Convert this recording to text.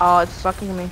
Oh, it's fucking me.